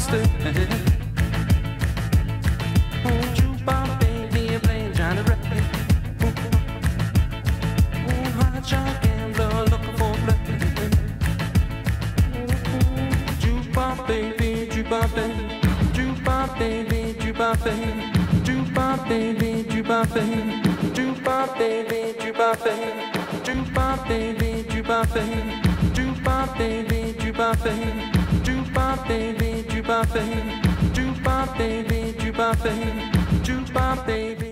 monster. Oh, jukebox baby, playing Johnnie Ray. Oh, hot looking for blood. Baby, baby, baby, baby, baby, jukebox baby, jukebox baby, jukebox baby, jukebox baby, jukebox baby, jukebox baby, jukebox baby, jukebox baby, Juba, baby, Juba, baby, Juba, baby.